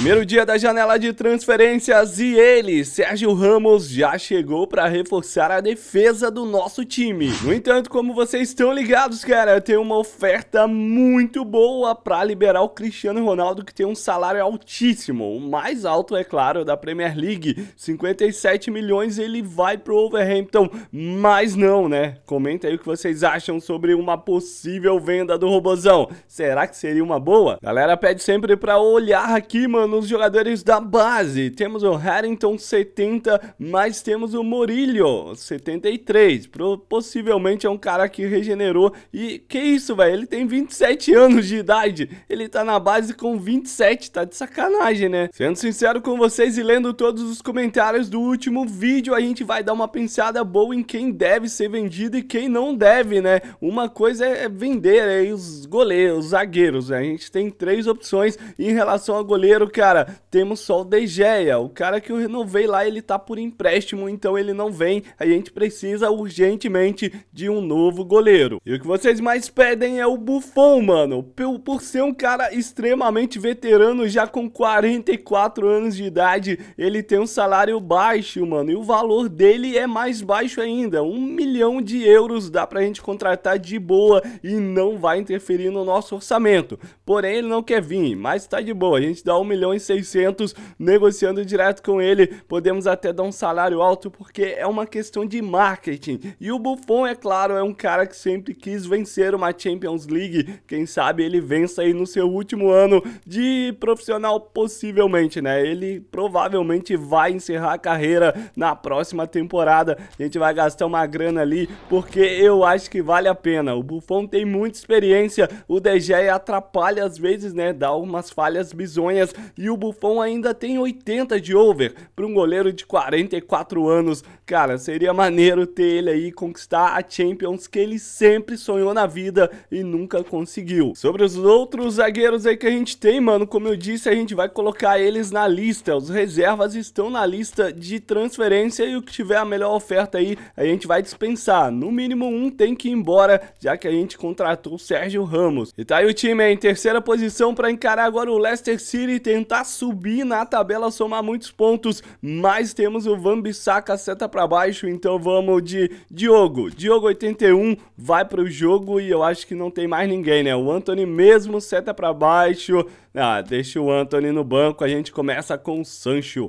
Primeiro dia da janela de transferências e ele, Sérgio Ramos, já chegou para reforçar a defesa do nosso time. No entanto, como vocês estão ligados, cara, tem uma oferta muito boa para liberar o Cristiano Ronaldo, que tem um salário altíssimo, o mais alto, é claro, da Premier League, 57 milhões, ele vai pro Wolverhampton, mas não, né? Comenta aí o que vocês acham sobre uma possível venda do Robozão. Será que seria uma boa? Galera pede sempre para olhar aqui, mano, nos jogadores da base. Temos o Harrington 70, mas temos o Morillo 73. Pro, possivelmente é um cara que regenerou. E que isso, velho? Ele tem 27 anos de idade. Ele tá na base com 27, tá de sacanagem, né? Sendo sincero com vocês e lendo todos os comentários do último vídeo, a gente vai dar uma pensada boa em quem deve ser vendido e quem não deve, né? Uma coisa é vender aí os goleiros, os zagueiros, né? A gente tem três opções em relação a goleiro, cara, temos só o De Gea, o cara que eu renovei lá, ele tá por empréstimo, então ele não vem, a gente precisa urgentemente de um novo goleiro. E o que vocês mais pedem é o Buffon, mano, por, por ser um cara extremamente veterano, já com 44 anos de idade, ele tem um salário baixo, mano, e o valor dele é mais baixo ainda, um milhão de euros dá pra gente contratar de boa e não vai interferir no nosso orçamento. Porém, ele não quer vir, mas tá de boa, a gente dá um milhão e 600 negociando direto com ele. Podemos até dar um salário alto porque é uma questão de marketing. E o Buffon, é claro, é um cara que sempre quis vencer uma Champions League. Quem sabe ele vença aí no seu último ano de profissional, possivelmente, né? Ele provavelmente vai encerrar a carreira na próxima temporada. A gente vai gastar uma grana ali porque eu acho que vale a pena. O Buffon tem muita experiência, o Gea atrapalha às vezes, né? Dá umas falhas bizonhas e o Buffon ainda tem 80 de over para um goleiro de 44 anos. Cara, seria maneiro ter ele aí conquistar a Champions que ele sempre sonhou na vida e nunca conseguiu. Sobre os outros zagueiros aí que a gente tem, mano, como eu disse, a gente vai colocar eles na lista. Os reservas estão na lista de transferência e o que tiver a melhor oferta aí, a gente vai dispensar. No mínimo um tem que ir embora, já que a gente contratou o Sérgio Ramos. E tá aí o time em terceira posição para encarar agora o Leicester City, tentar subir na tabela, somar muitos pontos, mas temos o Van Bissaka seta para baixo, então vamos de Diogo. Diogo 81 vai para o jogo e eu acho que não tem mais ninguém, né? O Anthony mesmo seta para baixo. Ah, deixa o Anthony no banco, a gente começa com o Sancho.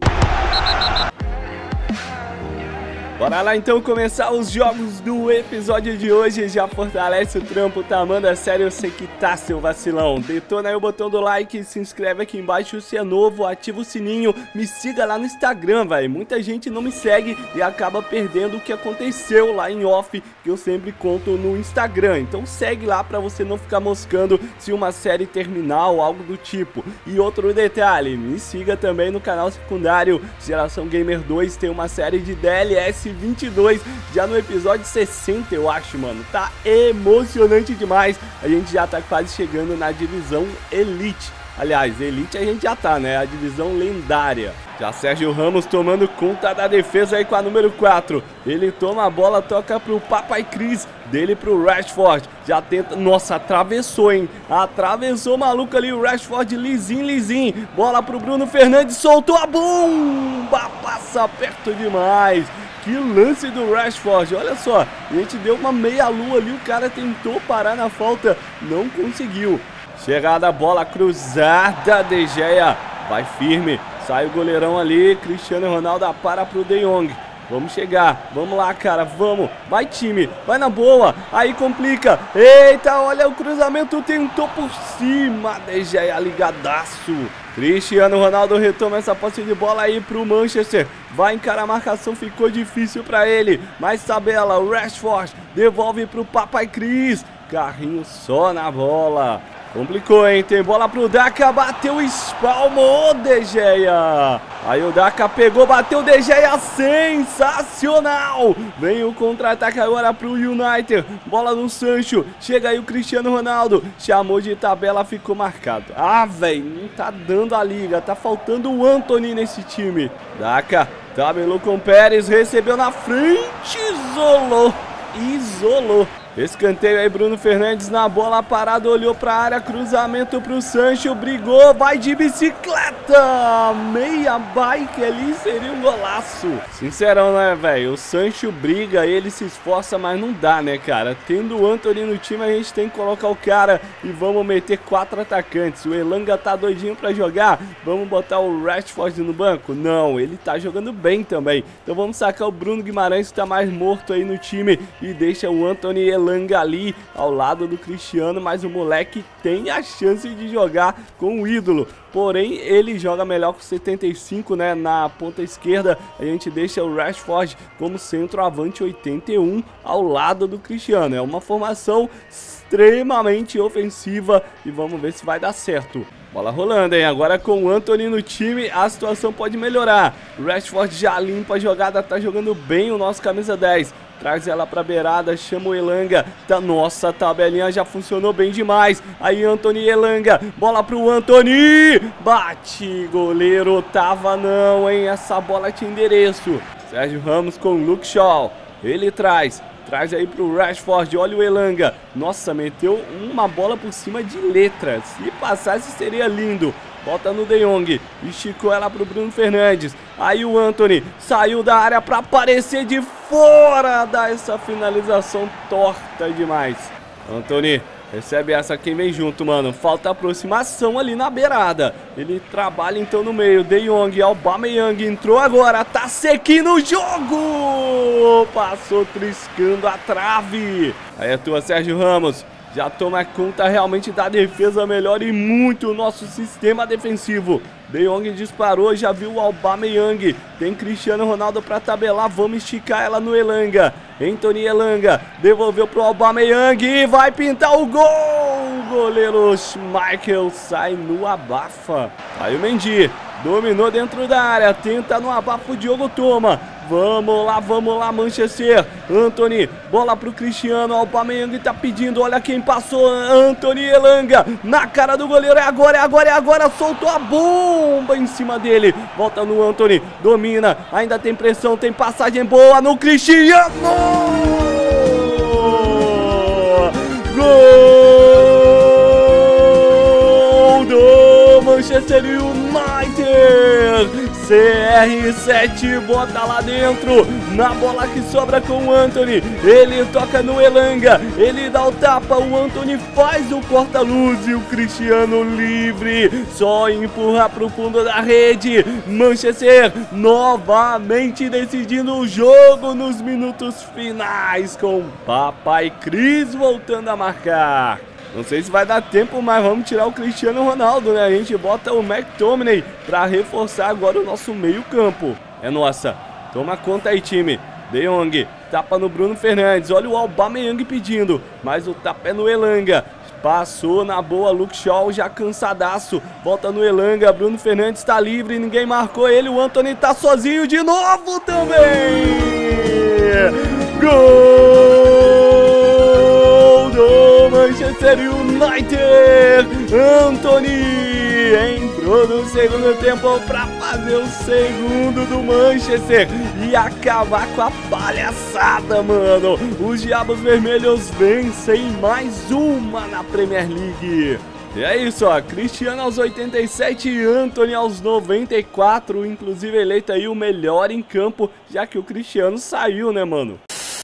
Bora lá então começar os jogos do episódio de hoje. Já fortalece o trampo, tá? Manda sério, eu sei que tá, seu vacilão. Detona aí o botão do like, se inscreve aqui embaixo se é novo, ativa o sininho, me siga lá no Instagram, velho. Muita gente não me segue e acaba perdendo o que aconteceu lá em off, que eu sempre conto no Instagram. Então segue lá pra você não ficar moscando se uma série terminar ou algo do tipo. E outro detalhe, me siga também no canal secundário Geração Gamer 2, tem uma série de DLS 22, já no episódio 60, eu acho, mano. Tá emocionante demais. A gente já tá quase chegando na divisão Elite. Aliás, Elite a gente já tá, né? A divisão lendária. Já Sérgio Ramos tomando conta da defesa aí com a número 4. Ele toma a bola, toca pro Papai Cris, dele pro Rashford. Já tenta. Nossa, atravessou, hein? Atravessou maluco ali o Rashford, lisinho, lisinho. Bola pro Bruno Fernandes, soltou a bomba! Passa perto demais. Que lance do Rashford, olha só, a gente deu uma meia lua ali, o cara tentou parar na falta, não conseguiu. Chegada, bola cruzada, De Gea, vai firme, sai o goleirão ali, Cristiano Ronaldo para pro De Jong. Vamos chegar, vamos lá, cara, vamos. Vai, time, vai na boa. Aí complica. Eita, olha o cruzamento, tentou por cima. De Gea ligadaço. Cristiano Ronaldo retoma essa posse de bola aí pro Manchester. Vai encarar a marcação, ficou difícil para ele. Mais tabela, o Rashford devolve pro Papai Cris. Carrinho só na bola. Complicou, hein? Tem bola pro Daka, bateu, espalmou, De Gea. Aí o Daka pegou, bateu, De Gea, sensacional. Vem o contra-ataque agora pro United. Bola no Sancho, chega aí o Cristiano Ronaldo. Chamou de tabela, ficou marcado. Ah, velho, não tá dando a liga, tá faltando o Anthony nesse time. Daka, tabelou com o Pérez, recebeu na frente, isolou, isolou. Escanteio aí, Bruno Fernandes na bola parada, olhou pra área, cruzamento pro Sancho, brigou, vai de bicicleta! Meia bike ali seria um golaço. Sincerão, né, velho? O Sancho briga, ele se esforça, mas não dá, né, cara? Tendo o Anthony no time, a gente tem que colocar o cara e vamos meter quatro atacantes. O Elanga tá doidinho pra jogar, vamos botar o Rashford no banco? Não, ele tá jogando bem também. Então vamos sacar o Bruno Guimarães, que tá mais morto aí no time, e deixa o Anthony Elanga ali ao lado do Cristiano, mas o moleque tem a chance de jogar com o ídolo. Porém, ele joga melhor com 75, né? Na ponta esquerda, a gente deixa o Rashford como centroavante 81 ao lado do Cristiano. É uma formação extremamente ofensiva e vamos ver se vai dar certo. Bola rolando, hein? Agora com o Anthony no time, a situação pode melhorar. O Rashford já limpa a jogada, tá jogando bem o nosso camisa 10. Traz ela pra beirada, chama o Elanga. Tá, nossa, tabelinha já funcionou bem demais. Aí Anthony Elanga, bola pro Anthony. Bate, goleiro, tava não, hein? Essa bola tinha endereço. Sérgio Ramos com Luke Shaw. Ele traz, Traz aí pro Rashford, olha o Elanga. Nossa, meteu uma bola por cima de letras. Se passasse seria lindo. Bota no De Jong, esticou ela pro Bruno Fernandes. Aí o Anthony saiu da área para aparecer de fora. Dá essa finalização torta demais. Anthony Recebe essa quem vem junto, mano. Falta aproximação ali na beirada. Ele trabalha então no meio. De Jong, Aubameyang entrou agora. Tá sequinho no jogo. Passou triscando a trave. Aí atua Sérgio Ramos já toma conta realmente da defesa, melhora e muito o nosso sistema defensivo. De Jong disparou, já viu o Aubameyang. Tem Cristiano Ronaldo para tabelar, vamos esticar ela no Elanga. Anthony Elanga devolveu pro Aubameyang e vai pintar o gol! Goleiro Michael sai no abafa. Aí o Mendy dominou dentro da área, tenta no abafa, o Diogo toma. Vamos lá, vamos lá, Manchester. Anthony, bola pro Cristiano. Aubameyang tá pedindo. Olha quem passou. Anthony Elanga na cara do goleiro. É agora, é agora, é agora. Soltou a bomba em cima dele. Volta no Anthony. Domina. Ainda tem pressão. Tem passagem boa no Cristiano. Gol do Manchester United. CR7 bota lá dentro, na bola que sobra com o Anthony, ele toca no Elanga, ele dá o tapa, o Anthony faz o corta-luz e o Cristiano livre, só empurra pro fundo da rede, Manchester novamente decidindo o jogo nos minutos finais com Papai Cris voltando a marcar. Não sei se vai dar tempo, mas vamos tirar o Cristiano Ronaldo, né? A gente bota o McTominay para reforçar agora o nosso meio campo. É nossa. Toma conta aí, time. De Jong, tapa no Bruno Fernandes. Olha o Aubameyang pedindo, mas o tapa é no Elanga. Passou na boa, Luke Shaw já cansadaço. Volta no Elanga, Bruno Fernandes está livre, ninguém marcou ele. O Anthony tá sozinho de novo também. Gol! Manchester United. Anthony entrou no segundo tempo para fazer o segundo do Manchester e acabar com a palhaçada, mano. Os Diabos Vermelhos vencem mais uma na Premier League. E é isso, ó, Cristiano aos 87 e Anthony aos 94, inclusive eleito aí o melhor em campo, já que o Cristiano saiu, né, mano?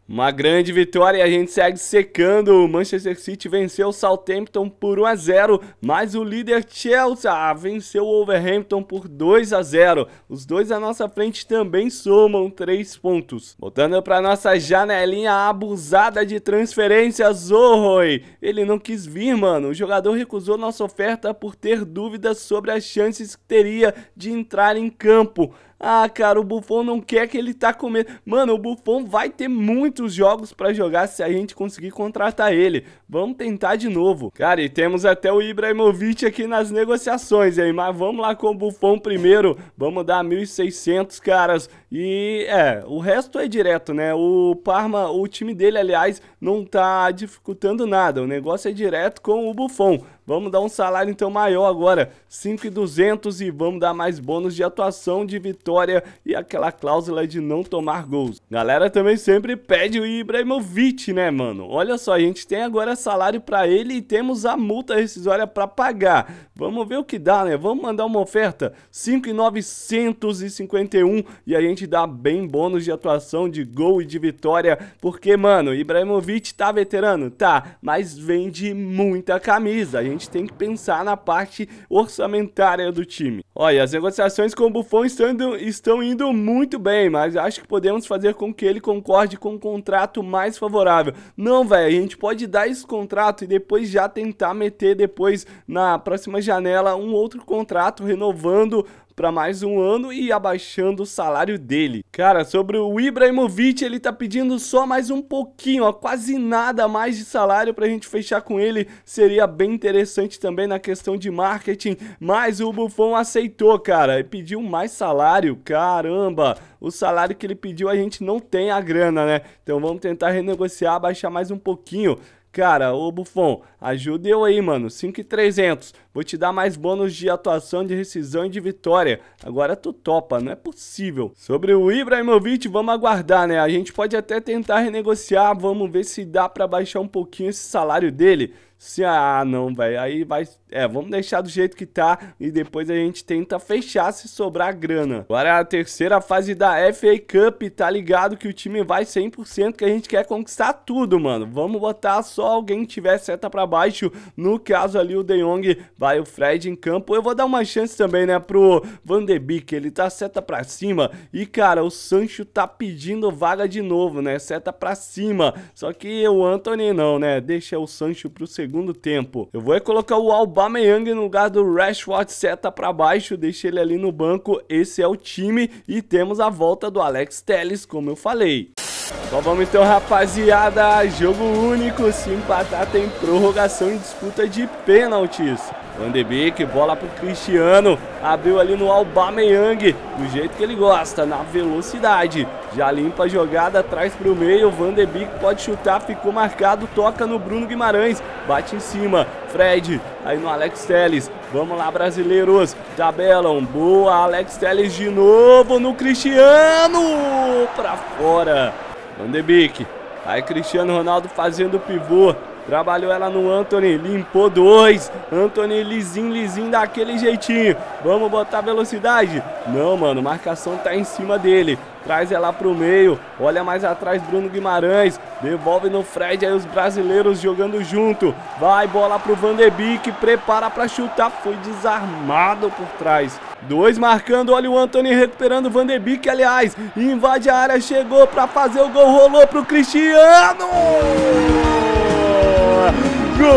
Uma grande vitória e a gente segue secando. O Manchester City venceu o Southampton por 1 a 0, mas o líder Chelsea venceu o Wolverhampton por 2 a 0. Os dois à nossa frente também somam 3 pontos. Voltando para nossa janelinha abusada de transferências, Zorroi. Ele não quis vir, mano. O jogador recusou nossa oferta por ter dúvidas sobre as chances que teria de entrar em campo. Ah, cara, o Buffon não quer que ele tá comendo. Mano, o Buffon vai ter muitos jogos para jogar se a gente conseguir contratar ele. Vamos tentar de novo. Cara, e temos até o Ibrahimovic aqui nas negociações, hein? Mas vamos lá com o Buffon primeiro. Vamos dar 1.600, caras. E, é, o resto é direto, né? O Parma, o time dele, aliás, não tá dificultando nada. O negócio é direto com o Buffon. Vamos dar um salário então maior agora, 5,200 e vamos dar mais bônus de atuação, de vitória e aquela cláusula de não tomar gols. Galera também sempre pede o Ibrahimovic, né, mano? Olha só, a gente tem agora salário para ele e temos a multa rescisória para pagar. Vamos ver o que dá, né? Vamos mandar uma oferta, 5,951 e a gente dá bem bônus de atuação, de gol e de vitória, porque, mano, Ibrahimovic tá veterano? Tá, mas vende muita camisa. A gente tem que pensar na parte orçamentária do time. Olha, as negociações com o Buffon estão indo, estão indo muito bem, mas acho que podemos fazer com que ele concorde com um contrato mais favorável. Não, velho, a gente pode dar esse contrato e depois já tentar meter depois na próxima janela um outro contrato renovando para mais um ano e abaixando o salário dele. Cara, sobre o Ibrahimovic, ele tá pedindo só mais um pouquinho, ó, quase nada mais de salário pra gente fechar com ele. Seria bem interessante também na questão de marketing, mas o Buffon aceitou, cara, e pediu mais salário. Caramba, o salário que ele pediu a gente não tem a grana, né? Então vamos tentar renegociar, baixar mais um pouquinho. Cara, ô Buffon, ajuda eu aí, mano. 5,300. Vou te dar mais bônus de atuação, de rescisão e de vitória. Agora tu topa, não é possível. Sobre o Ibrahimovic, vamos aguardar, né? A gente pode até tentar renegociar, vamos ver se dá pra baixar um pouquinho esse salário dele. Se, ah, não, velho, aí vai... É, vamos deixar do jeito que tá e depois a gente tenta fechar se sobrar grana. Agora é a terceira fase da FA Cup, tá ligado que o time vai 100% que a gente quer conquistar tudo, mano. Vamos botar só alguém que tiver seta pra baixo, no caso ali o De Jong, vai o Fred em campo. Eu vou dar uma chance também, né, pro Van de Beek, ele tá seta pra cima e, cara, o Sancho tá pedindo vaga de novo, né, seta pra cima. Só que o Anthony não, né, deixa o Sancho pro segundo segundo tempo. Eu vou é colocar o Aubameyang no lugar do Rashford, seta para baixo, deixa ele ali no banco. Esse é o time e temos a volta do Alex Telles, como eu falei. Então vamos então, rapaziada. Jogo único. Se empatar, tem prorrogação e disputa de pênaltis. Van de Beek, bola pro Cristiano. Abriu ali no Aubameyang. Do jeito que ele gosta, na velocidade. Já limpa a jogada, traz pro meio. Van de Beek pode chutar, ficou marcado. Toca no Bruno Guimarães. Bate em cima. Fred, aí no Alex Telles. Vamos lá, brasileiros. Tabelam. Boa, Alex Telles de novo no Cristiano. Pra fora. Van de Beek. Aí Cristiano Ronaldo fazendo o pivô. Trabalhou ela no Anthony, limpou dois. Anthony lisinho, lisinho daquele jeitinho. Vamos botar velocidade? Não, mano, marcação tá em cima dele. Traz ela pro meio. Olha mais atrás, Bruno Guimarães. Devolve no Fred, aí os brasileiros jogando junto. Vai, bola pro Van. Prepara pra chutar. Foi desarmado por trás. Dois marcando, olha o Anthony recuperando o Van aliás. Invade a área, chegou pra fazer o gol, rolou pro Cristiano. Gol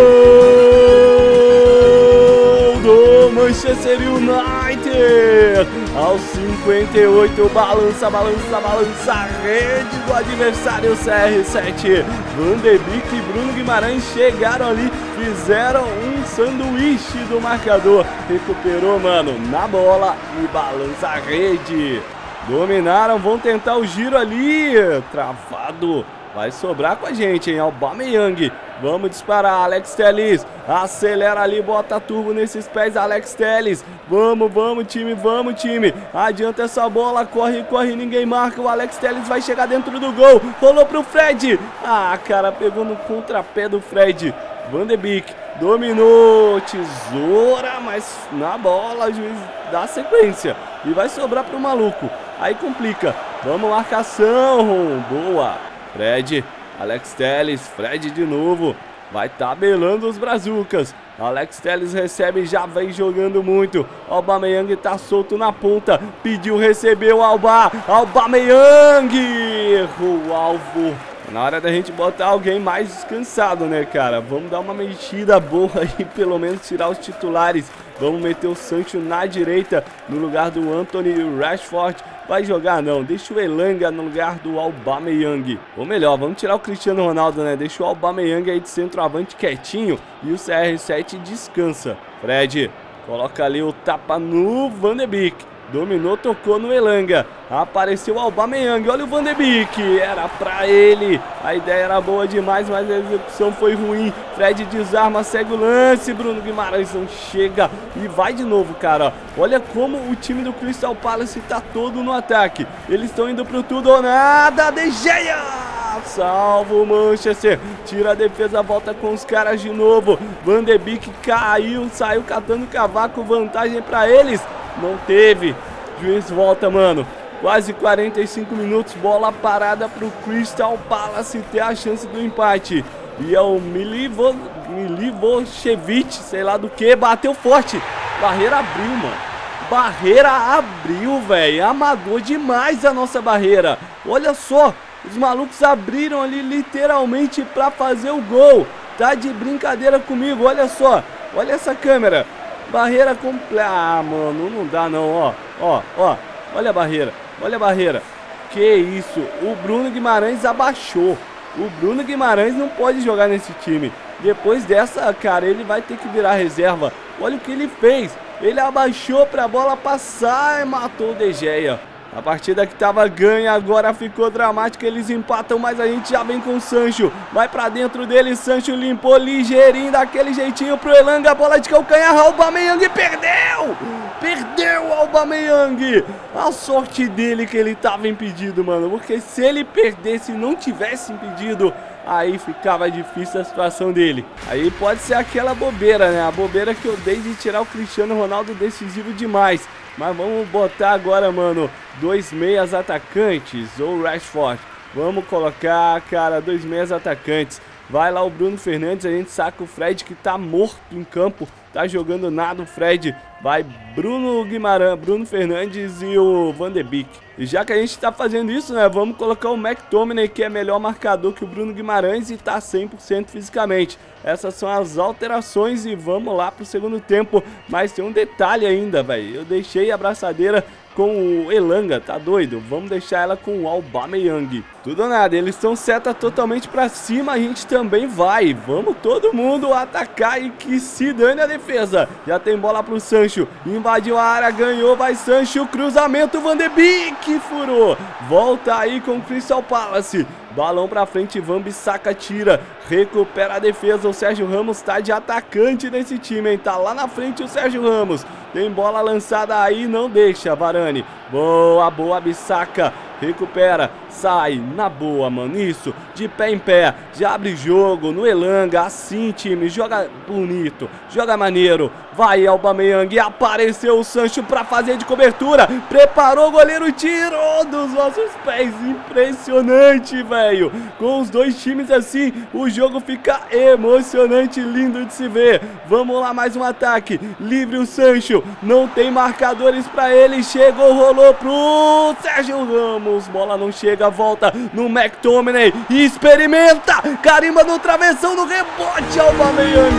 do Manchester United! Aos 58, balança, balança, balança a rede do adversário CR7. Van de Beek e Bruno Guimarães chegaram ali, fizeram um sanduíche do marcador. Recuperou, mano, na bola e balança a rede. Dominaram, vão tentar o giro ali. Travado. Vai sobrar com a gente, hein? Aubameyang Vamos disparar, Alex Telles. Acelera ali, bota turbo nesses pés, Alex Telles. Vamos, vamos, time, vamos, time. Adianta essa bola, corre, corre, ninguém marca. O Alex Telles vai chegar dentro do gol. Rolou pro Fred. Ah, cara, pegou no contrapé do Fred. Van de Beek dominou, tesoura, mas na bola juiz dá sequência. E vai sobrar pro maluco. Aí complica. Vamos, marcação. Boa. Fred Alex Telles, Fred de novo. Vai tabelando os brazucas. Alex Telles recebe, já vem jogando muito. Aubameyang tá solto na ponta. Pediu, recebeu, Alba. Aubameyang errou o alvo. Na hora da gente botar alguém mais descansado, né, cara? Vamos dar uma mexida boa aí, pelo menos tirar os titulares. Vamos meter o Sancho na direita, no lugar do Anthony Rashford. Vai jogar não, deixa o Elanga no lugar do Aubameyang. Ou melhor, vamos tirar o Cristiano Ronaldo, né? Deixa o Aubameyang aí de centroavante quietinho e o CR7 descansa. Fred, coloca ali o tapa no Van de Beek. Dominou, tocou no Elanga. Apareceu o Aubameyang. Olha o Van de Beek. Era pra ele. A ideia era boa demais, mas a execução foi ruim. Fred desarma, segue o lance. Bruno Guimarães não chega. E vai de novo, cara. Olha como o time do Crystal Palace tá todo no ataque. Eles estão indo pro tudo ou nada. De Gea! Salva o Manchester. Tira a defesa, volta com os caras de novo. Van de Beek caiu, saiu catando cavaco. Vantagem pra eles. Não teve. Juiz volta, mano. Quase 45 minutos, bola parada pro Crystal Palace ter a chance do empate. E é o Milivo, Milivoshevich, sei lá do que, bateu forte. Barreira abriu, mano. Barreira abriu, velho. Amador demais a nossa barreira. Olha só, os malucos abriram ali literalmente pra fazer o gol. Tá de brincadeira comigo, olha só. Olha essa câmera. Barreira completa. Ah, mano, não dá não, ó. Ó, ó. Olha a barreira. Olha a barreira. Que isso. O Bruno Guimarães abaixou. O Bruno Guimarães não pode jogar nesse time. Depois dessa, cara, ele vai ter que virar reserva. Olha o que ele fez. Ele abaixou pra bola passar e matou o De Gea. A partida que tava ganha agora ficou dramática, eles empatam, mas a gente já vem com o Sancho. Vai pra dentro dele, Sancho limpou ligeirinho, daquele jeitinho pro Elanga, bola de calcanhar, Aubameyang perdeu! Perdeu o Aubameyang! A sorte dele que ele tava impedido, mano, porque se ele perdesse não tivesse impedido, aí ficava difícil a situação dele. Aí pode ser aquela bobeira, né? A bobeira que eu dei de tirar o Cristiano Ronaldo decisivo demais. Mas vamos botar agora, mano, dois meias atacantes ou Rashford. Vamos colocar, cara, dois meias atacantes. Vai lá o Bruno Fernandes, a gente saca o Fred que tá morto em campo, tá jogando nada o Fred. Vai Bruno Guimarães, Bruno Fernandes e o Van de Beek. E já que a gente tá fazendo isso, né, vamos colocar o McTominay, que é melhor marcador que o Bruno Guimarães e tá 100% fisicamente. Essas são as alterações e vamos lá pro segundo tempo. Mas tem um detalhe ainda, velho. Eu deixei a abraçadeira com o Elanga, tá doido? Vamos deixar ela com o Aubameyang. Tudo ou nada, eles estão seta totalmente pra cima, a gente também vai. Vamos todo mundo atacar e que se dane a defesa. Já tem bola pro Sancho, invadiu a área, ganhou, vai Sancho, cruzamento, Van de Beek, furou. Volta aí com o Crystal Palace. Balão pra frente, Van Bissaka tira, recupera a defesa. O Sérgio Ramos tá de atacante nesse time, hein? Tá lá na frente o Sérgio Ramos. Tem bola lançada aí, não deixa, Varane. Boa, boa, Bissaka. Recupera, sai, na boa, mano, isso, de pé em pé, já abre jogo no Elanga, assim, time, joga bonito, joga maneiro, vai Aubameyang, apareceu o Sancho pra fazer de cobertura, preparou o goleiro, tirou dos nossos pés, impressionante, velho, com os dois times assim, o jogo fica emocionante, lindo de se ver, vamos lá, mais um ataque, livre o Sancho, não tem marcadores pra ele, chegou, rolou pro Sérgio Ramos, Ramos, bola não chega, volta no McTominay, experimenta, carimba no travessão, no rebote, Aubameyang,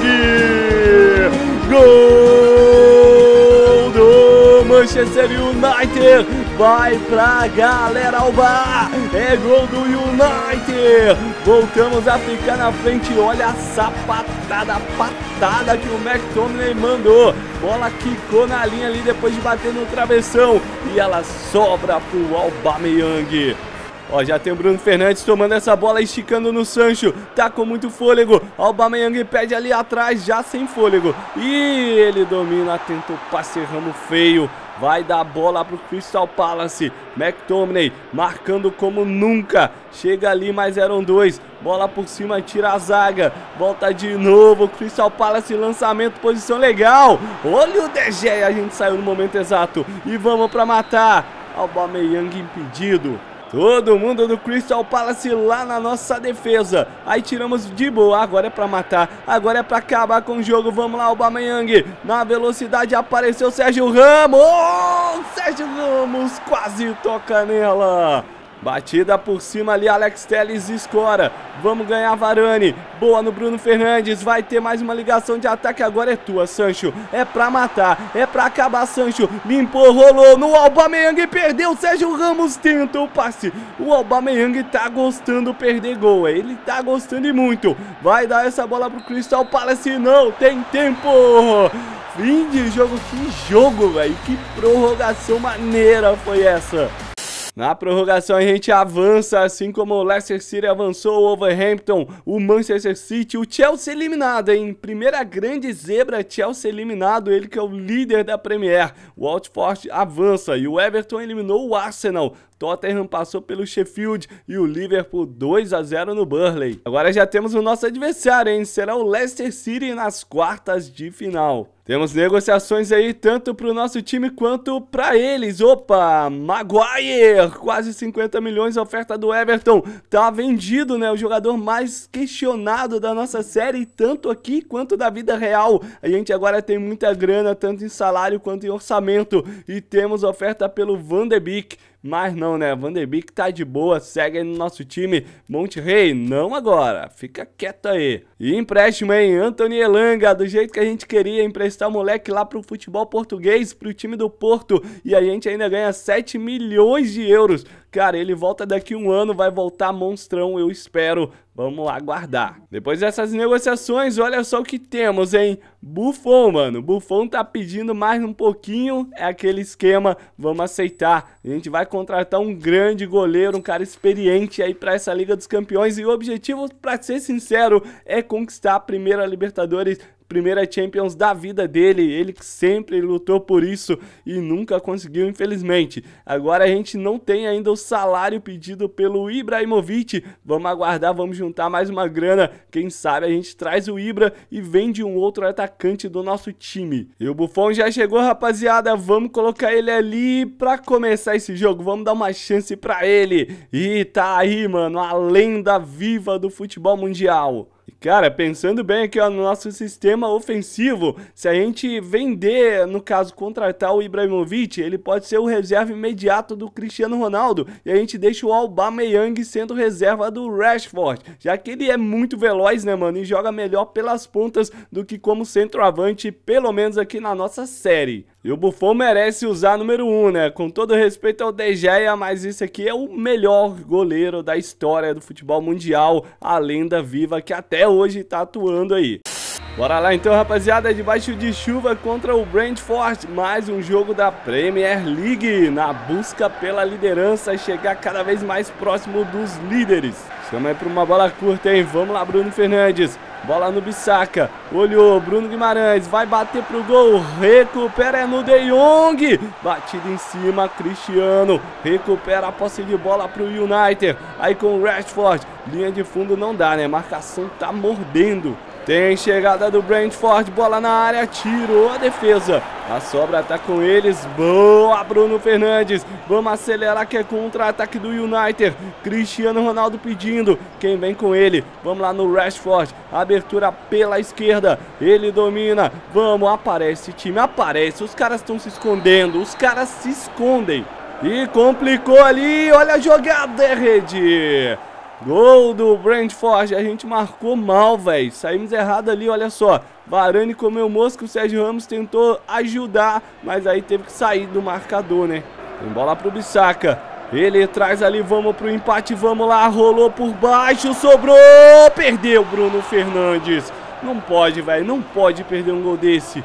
gol do Manchester United, vai pra galera Alba, é gol do United, voltamos a ficar na frente, olha a sapatada, patada que o McTominay mandou, bola quicou na linha ali depois de bater no travessão, e ela sobra pro Aubameyang. Ó, já tem o Bruno Fernandes tomando essa bola, esticando no Sancho. Tá com muito fôlego. Aubameyang pede ali atrás, já sem fôlego. E ele domina, tenta o passe ramo feio. Vai dar bola pro Crystal Palace. McTominay marcando como nunca. Chega ali, mas eram dois. Bola por cima, tira a zaga. Volta de novo. Crystal Palace, lançamento, posição legal. Olha o DG, a gente saiu no momento exato. E vamos pra matar. Aubameyang impedido. Todo mundo do Crystal Palace lá na nossa defesa. Aí tiramos de boa. Agora é pra matar. Agora é pra acabar com o jogo. Vamos lá, Aubameyang. Na velocidade apareceu Sérgio Ramos. Sérgio Ramos quase toca nela. Batida por cima ali, Alex Telles escora. Vamos ganhar Varane. Boa no Bruno Fernandes. Vai ter mais uma ligação de ataque. Agora é tua, Sancho. É pra matar. É pra acabar, Sancho. Limpou, rolou no Aubameyang. Perdeu. Sérgio Ramos tenta o passe. O Aubameyang tá gostando perder gol. Ele tá gostando e muito. Vai dar essa bola pro Crystal Palace. Não tem tempo. Fim de jogo. Que jogo, velho. Que prorrogação maneira foi essa. Na prorrogação a gente avança, assim como o Leicester City avançou, o Overhampton, o Manchester City, o Chelsea eliminado, hein? Primeira grande zebra, Chelsea eliminado, ele que é o líder da Premier. O Watford avança e o Everton eliminou o Arsenal. Tottenham passou pelo Sheffield e o Liverpool 2 a 0 no Burley. Agora já temos o nosso adversário, hein? Será o Leicester City nas quartas de final. Temos negociações aí tanto para o nosso time quanto para eles. Opa, Maguire, quase 50 milhões, oferta do Everton. Tá vendido, né? O jogador mais questionado da nossa série, tanto aqui quanto da vida real. A gente agora tem muita grana, tanto em salário quanto em orçamento. E temos oferta pelo Van de Beek. Mas não, né? Van de Beek tá de boa, segue aí no nosso time. Monte Rei, não agora. Fica quieto aí. E empréstimo, hein? Anthony Elanga, do jeito que a gente queria, emprestar o moleque lá pro futebol português, pro time do Porto. E a gente ainda ganha 7 milhões de euros. Cara, ele volta daqui um ano, vai voltar monstrão, eu espero. Vamos aguardar. Depois dessas negociações, olha só o que temos, hein? Buffon, mano. Buffon tá pedindo mais um pouquinho. É aquele esquema, vamos aceitar. A gente vai contratar um grande goleiro, um cara experiente aí para essa Liga dos Campeões. E o objetivo, para ser sincero, é conquistar a primeira Libertadores primeira Champions da vida dele, ele sempre lutou por isso e nunca conseguiu, infelizmente. Agora a gente não tem ainda o salário pedido pelo Ibrahimovic, vamos aguardar, vamos juntar mais uma grana, quem sabe a gente traz o Ibra e vende um outro atacante do nosso time. E o Buffon já chegou, rapaziada, vamos colocar ele ali pra começar esse jogo, vamos dar uma chance pra ele. E tá aí, mano, a lenda viva do futebol mundial. Cara, pensando bem aqui ó, no nosso sistema ofensivo, se a gente vender, no caso, contratar o Ibrahimovic, ele pode ser o reserva imediato do Cristiano Ronaldo e a gente deixa o Aubameyang sendo reserva do Rashford, já que ele é muito veloz, né, mano, e joga melhor pelas pontas do que como centroavante, pelo menos aqui na nossa série. E o Buffon merece usar número 1, um, né? Com todo respeito ao De Gea, mas isso aqui é o melhor goleiro da história do futebol mundial, a lenda viva que até hoje tá atuando aí. Bora lá então, rapaziada, debaixo de chuva contra o Brentford, mais um jogo da Premier League, na busca pela liderança e chegar cada vez mais próximo dos líderes. Chama aí pra uma bola curta, hein? Vamos lá, Bruno Fernandes. Bola no Bissaca. Olhou, Bruno Guimarães. Vai bater pro gol. Recupera é no De Jong. Batida em cima, Cristiano. Recupera a posse de bola pro United. Aí com o Rashford. Linha de fundo não dá, né? Marcação tá mordendo. Tem chegada do Brentford, bola na área, tirou a defesa. A sobra tá com eles. Boa, Bruno Fernandes. Vamos acelerar que é contra-ataque do United. Cristiano Ronaldo pedindo. Quem vem com ele? Vamos lá no Rashford. Abertura pela esquerda. Ele domina. Vamos, aparece time, aparece. Os caras estão se escondendo. Os caras se escondem. E complicou ali. Olha a jogada, é rede. Gol do Brentford, a gente marcou mal, velho. Saímos errado ali, olha só. Varane comeu mosca, o Sérgio Ramos tentou ajudar, mas aí teve que sair do marcador, né? Tem bola pro Bissaka. Ele traz ali, vamos pro empate, vamos lá. Rolou por baixo, sobrou, perdeu Bruno Fernandes. Não pode, velho, não pode perder um gol desse.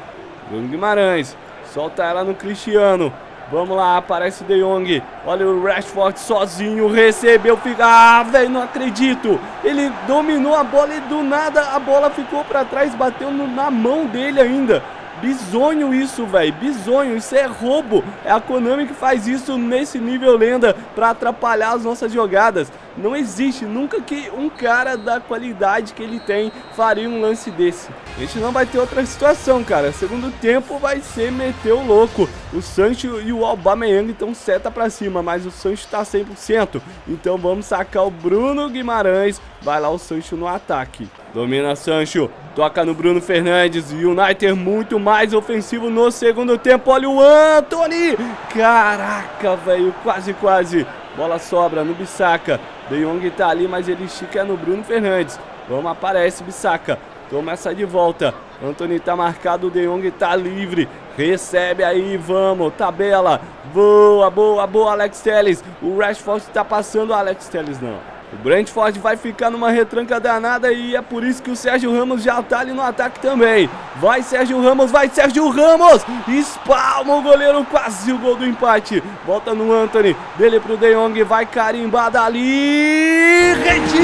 Bruno Guimarães, solta ela no Cristiano. Vamos lá, aparece De Jong. Olha o Rashford sozinho, recebeu, fica... Ah, velho, não acredito. Ele dominou a bola e do nada a bola ficou para trás, bateu no, na mão dele ainda. Bizonho isso, velho. Bizonho. Isso é roubo. É a Konami que faz isso nesse nível lenda para atrapalhar as nossas jogadas. Não existe nunca que um cara da qualidade que ele tem faria um lance desse. A gente não vai ter outra situação, cara. Segundo tempo vai ser meter o louco. O Sancho e o Aubameyang estão seta para cima, mas o Sancho tá 100%. Então vamos sacar o Bruno Guimarães. Vai lá o Sancho no ataque. Domina Sancho, toca no Bruno Fernandes. United muito mais ofensivo no segundo tempo. Olha o Anthony! Caraca, velho, quase, quase. Bola sobra no Bissaka. De Jong tá ali, mas ele estica no Bruno Fernandes. Vamos, aparece Bissaka. Toma essa de volta. Anthony tá marcado, De Jong tá livre. Recebe aí, vamos, tabela. Boa, boa, boa, Alex Telles. O Rashford tá passando, Alex Telles não. O Brentford vai ficar numa retranca danada e é por isso que o Sérgio Ramos já tá ali no ataque também. Vai Sérgio Ramos, vai Sérgio Ramos! Espalma o goleiro, quase o gol do empate. Volta no Anthony, dele pro De Jong, vai carimbar dali. Rede!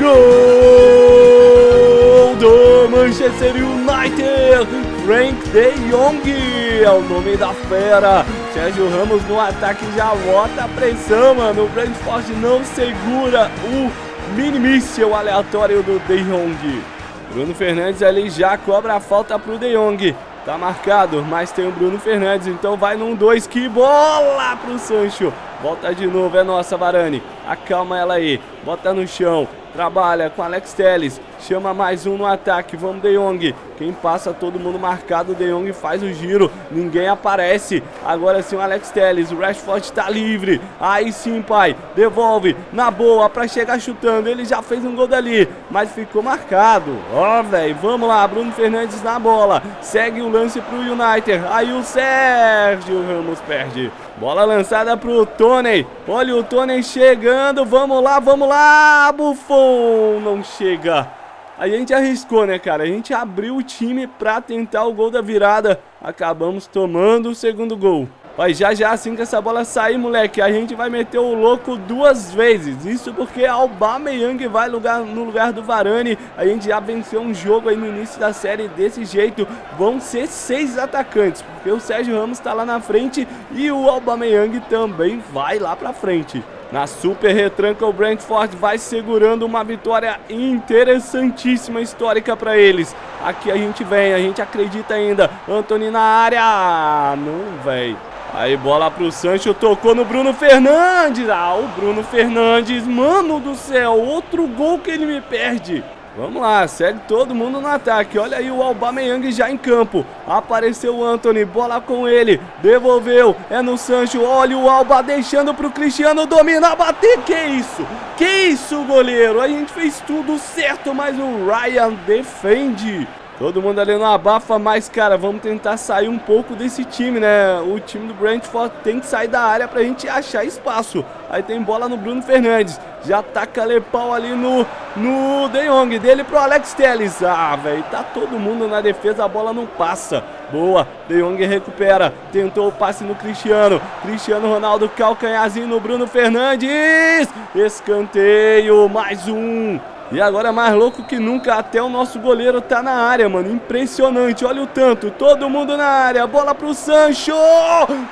Gol do Manchester United! Frank De Jong é o nome da fera. Sérgio Ramos no ataque já bota a pressão, mano. O Brentford não segura o mini míssel aleatório do De Jong. Bruno Fernandes ali já cobra a falta pro De Jong. Tá marcado, mas tem o Bruno Fernandes, então vai num 2, que bola pro Sancho. Volta de novo, é nossa, Varane. Acalma ela aí, bota no chão, trabalha com Alex Telles, chama mais um no ataque, vamos De Jong, quem passa todo mundo marcado, De Jong faz o giro, ninguém aparece, agora sim o Alex Telles, o Rashford está livre, aí sim pai, devolve, na boa, para chegar chutando, ele já fez um gol dali, mas ficou marcado, ó oh, velho, vamos lá, Bruno Fernandes na bola, segue o lance pro United, aí o Sérgio Ramos perde, bola lançada pro Tony, olha o Tony chegando, vamos lá, vamos lá, Buffon, não chega, a gente arriscou, né, cara? A gente abriu o time pra tentar o gol da virada. Acabamos tomando o segundo gol. Mas já já assim que essa bola sair, moleque, a gente vai meter o louco duas vezes. Isso porque Aubameyang vai lugar, no lugar do Varane. A gente já venceu um jogo aí no início da série desse jeito. Vão ser seis atacantes, porque o Sérgio Ramos tá lá na frente e o Aubameyang também vai lá pra frente. Na super retranca, o Brentford vai segurando uma vitória interessantíssima, histórica para eles. Aqui a gente vem, a gente acredita ainda. Anthony na área. Não, velho. Aí bola pro Sancho, tocou no Bruno Fernandes. Ah, o Bruno Fernandes, mano do céu, outro gol que ele me perde. Vamos lá, segue todo mundo no ataque. Olha aí o Aubameyang já em campo. Apareceu o Anthony, bola com ele. Devolveu, é no Sancho. Olha o Alba deixando pro Cristiano dominar, bater. Que isso? Que isso, goleiro? A gente fez tudo certo, mas o Ryan defende. Todo mundo ali no abafa, mas, cara, vamos tentar sair um pouco desse time, né? O time do Brentford tem que sair da área pra gente achar espaço. Aí tem bola no Bruno Fernandes. Já taca Lepau ali no, no De Jong. Dele pro Alex Telles. Ah, velho, tá todo mundo na defesa, a bola não passa. Boa, De Jong recupera. Tentou o passe no Cristiano. Cristiano Ronaldo, calcanharzinho no Bruno Fernandes. Escanteio, mais um. E agora é mais louco que nunca, até o nosso goleiro tá na área, mano. Impressionante, olha o tanto. Todo mundo na área, bola pro Sancho!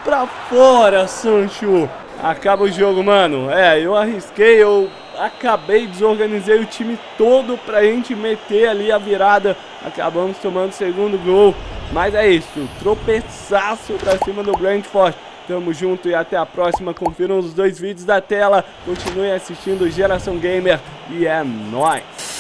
Pra fora, Sancho! Acaba o jogo, mano. É, eu arrisquei, eu acabei, desorganizei o time todo pra gente meter ali a virada. Acabamos tomando o segundo gol. Mas é isso, tropeçaço pra cima do Brentford. Tamo junto e até a próxima. Confiram os dois vídeos da tela. Continue assistindo Geração Gamer e é nóis!